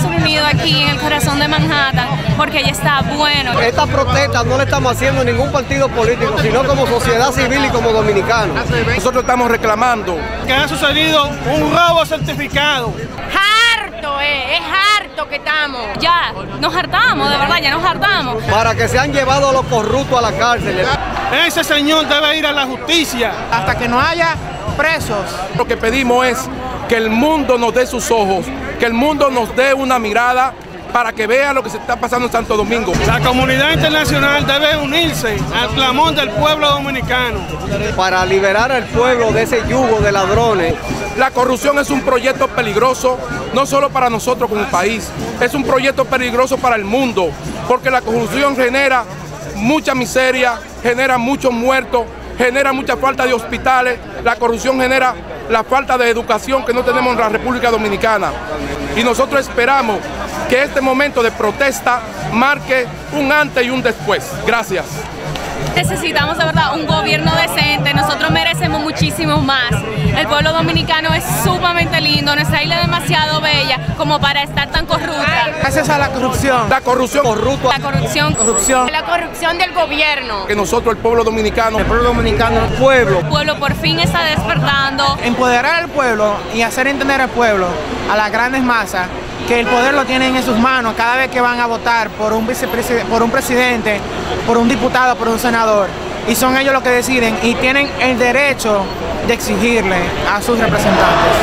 hemos reunido aquí en el corazón de Manhattan porque ya está bueno. Esta protesta no le estamos haciendo ningún partido político, sino como sociedad civil y como dominicanos. Nosotros estamos reclamando que ha sucedido un robo certificado. Harto, eh, es harto que estamos. Ya, nos hartamos, de verdad, ya nos hartamos. Para que se han llevado a los corruptos a la cárcel. Ese señor debe ir a la justicia. Hasta que no haya presos. Lo que pedimos es que el mundo nos dé sus ojos, que el mundo nos dé una mirada para que vea lo que se está pasando en Santo Domingo. La comunidad internacional debe unirse al clamor del pueblo dominicano. Para liberar al pueblo de ese yugo de ladrones. La corrupción es un proyecto peligroso, no solo para nosotros como país, es un proyecto peligroso para el mundo, porque la corrupción genera mucha miseria, genera muchos muertos, genera mucha falta de hospitales, la corrupción genera la falta de educación que no tenemos en la República Dominicana. Y nosotros esperamos que este momento de protesta marque un antes y un después. Gracias. Necesitamos de verdad un gobierno decente, nosotros merecemos muchísimo más. El pueblo dominicano es sumamente lindo, nuestra isla es demasiado bella como para estar tan corrupta. Gracias a la corrupción. La corrupción. Corrupta. La corrupción. Corrupción. La corrupción del gobierno. Que nosotros, el pueblo dominicano, el pueblo dominicano, el pueblo. El pueblo por fin está despertando. Empoderar al pueblo y hacer entender al pueblo, a las grandes masas, que el poder lo tienen en sus manos cada vez que van a votar por un, por un presidente, por un diputado, por un senador. Y son ellos los que deciden y tienen el derecho de exigirle a sus representantes.